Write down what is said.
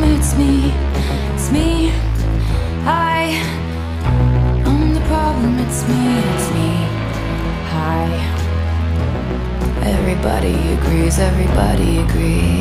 it's me, it's me. I, I'm the problem, it's me, it's me. Hi. Everybody agrees, everybody agrees.